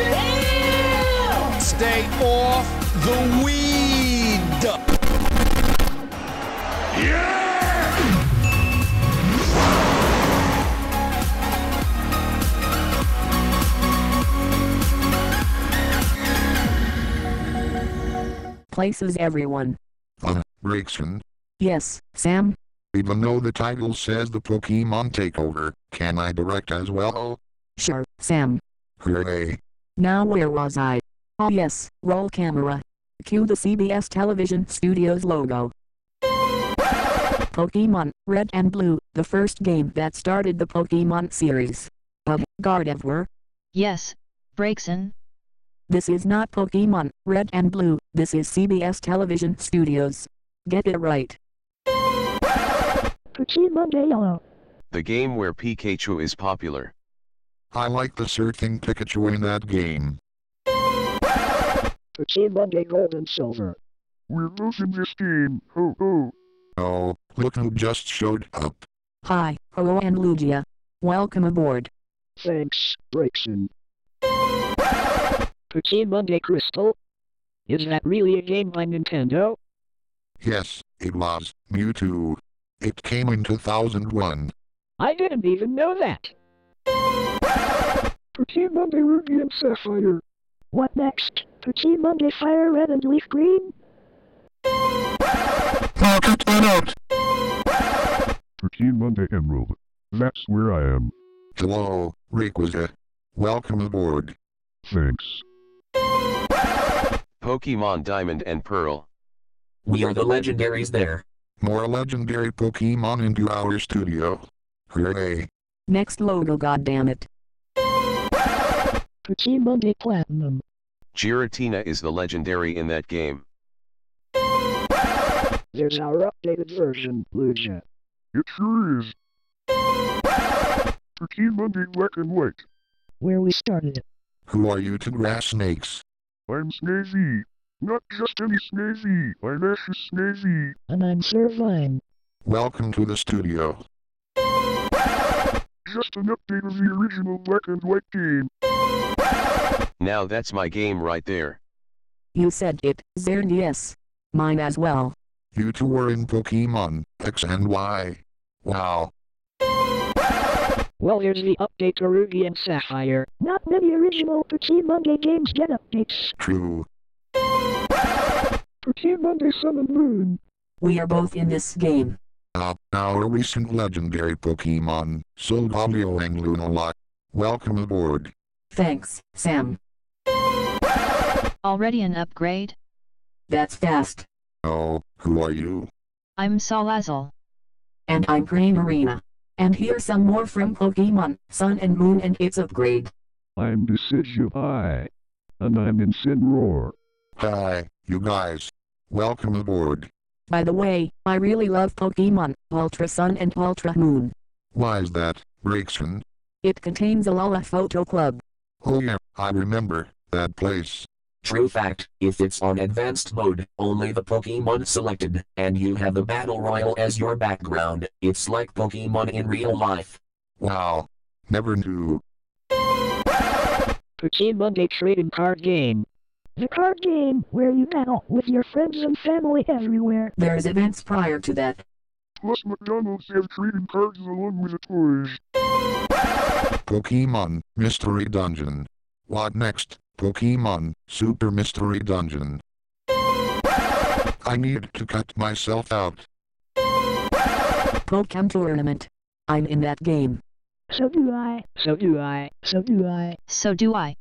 Yeah! Stay off the weed! Yeah! Places everyone. Uh, Braixen. Yes, Sam? Even though the title says the Pokemon Takeover, can I direct as well? Sure, Sam. Hooray. Now where was I? Oh yes, roll camera. Cue the CBS Television Studios logo. Pokemon Red and Blue, the first game that started the Pokemon series. Of Gardevoir. Yes, Braixen. This is not Pokemon Red and Blue, this is CBS Television Studios. Get it right. Pokemon Yellow. The game where Pikachu is popular. I like the surfing Pikachu in that game. Pokemon Gold and Silver. We're losing this game. Ho ho. Oh, look who just showed up. Hi, Ho-Oh and Lugia. Welcome aboard. Thanks, Braixen. Pokemon Crystal? Is that really a game by Nintendo? Yes, it was, Mewtwo. It came in 2001. I didn't even know that. Pokemon Ruby and Sapphire. What next? Pokemon Fire Red and Leaf Green? Pocket that out! Pokemon Emerald. That's where I am. Hello, Rayquaza. Welcome aboard. Thanks. Pokemon Diamond and Pearl. We are the legendaries there. More legendary Pokemon into our studio. Hooray. Next logo goddammit. Pokemon Platinum. Giratina is the legendary in that game. There's our updated version, Lugia. It sure is. Pokemon Black and White. Where we started. Who are you to grass snakes? I'm Snivy. Not just any Snivy. I'm Ash's Snivy. And I'm Servine. Welcome to the studio. Just an update of the original Black and White game. Now that's my game right there. You said it, Xerneas. Mine as well. You two were in Pokemon X and Y. Wow. Well, here's the update to Ruby and Sapphire. Not many original Pokemon games get updates. True. Pokemon Sun and Moon. We are both in this game. Uh, our recent legendary Pokemon, Solgaleo and Lunala. Welcome aboard. Thanks, Sam. Already an upgrade? That's fast. Oh, who are you? I'm Salazzle. And I'm Green Arena. And here's some more from Pokemon, Sun and Moon and its upgrade. I'm Decidueye. And I'm Incineroar. Hi, you guys. Welcome aboard. By the way, I really love Pokemon, Ultra Sun and Ultra Moon. Why is that, Braixen? It contains Alola Photo Club. Oh yeah, I remember that place. True fact, if it's on advanced mode, only the Pokemon selected, and you have the Battle Royale as your background, it's like Pokemon in real life. Wow. Never knew. Pokemon trading card game. The card game where you battle with your friends and family everywhere. There's events prior to that. Plus McDonald's have trading cards along with the toys. Pokemon Mystery Dungeon. What next? Pokemon Super Mystery Dungeon. I need to cut myself out. Pokken Tournament. I'm in that game. So do I. So do I. So do I. So do I.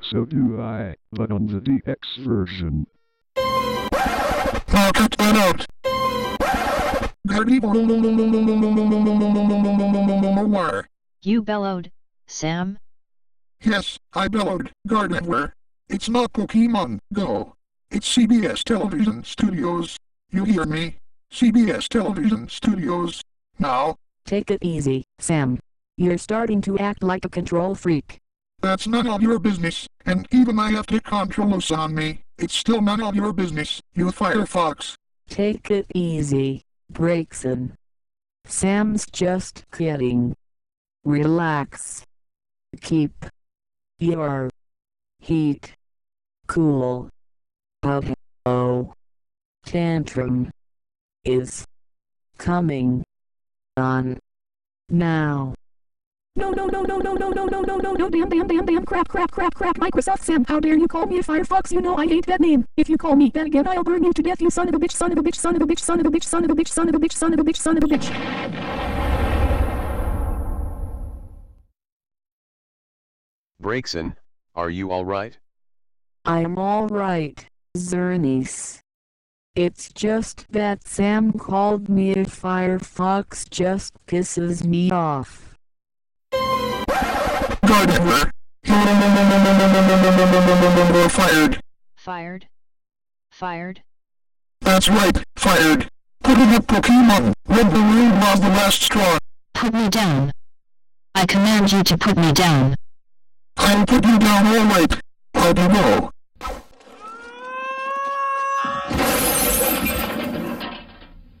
So do I, but on the DX version. Pocket that out! You bellowed, Sam? Yes, I bellowed, Gardevoir. It's not Pokemon Go. It's CBS Television Studios. You hear me? CBS Television Studios. Now, Take it easy, Sam. You're starting to act like a control freak. that's none of your business, and even I have to control controlos on me. It's still none of your business, you Firefox. Take it easy, Braixen. Sam's just kidding. Relax. Keep your heat cool. Potato tantrum is coming on now. No, no, no, no, no, no, no, no, no, no, no, damn, damn, damn, damn, crap, crap, crap, crap, Microsoft Sam, how dare you call me a Firefox, you know I hate that name. If you call me that again, I'll burn you to death, you son of a bitch, son of a bitch, son of a bitch, son of a bitch, son of a bitch, son of a bitch, son of a bitch, son of a bitch. Braixen, are you alright? I'm alright, Xerneas. It's just that Sam called me a Firefox just pisses me off. Gardevoir. Fired. Fired. Fired. That's right, fired. Putting up Pokemon. Red Balloon was the last straw. Put me down. I command you to put me down. I'll put you down all right. How do you know?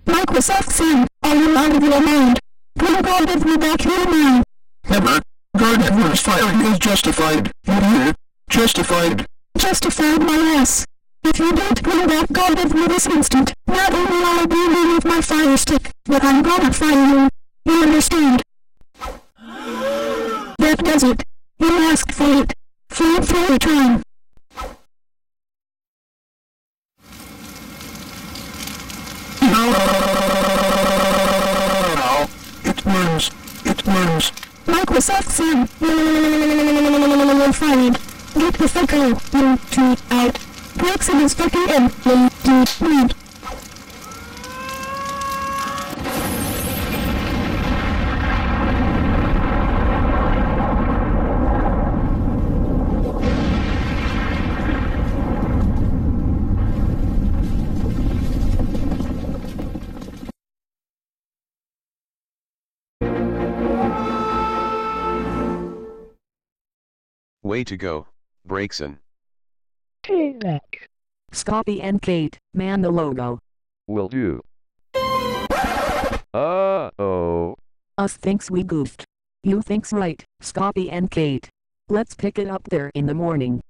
Microsoft Sam, are you out of your mind? Bring Gardevoir back here now. Never. Gardevoir's firing is justified. You hear? Justified. Justified my ass. If you don't bring back God me this instant, not only will I you with my fire stick, but I'm gonna fire you. You understand? soon. You'll. Get the fucker, you two, out. Proximus fucking M, you dude, Way to go, Braixen. Payback. Scotty and Kate, man the logo. Will do. Uh-oh. Us thinks we goofed. You thinks right, Scotty and Kate. Let's pick it up there in the morning.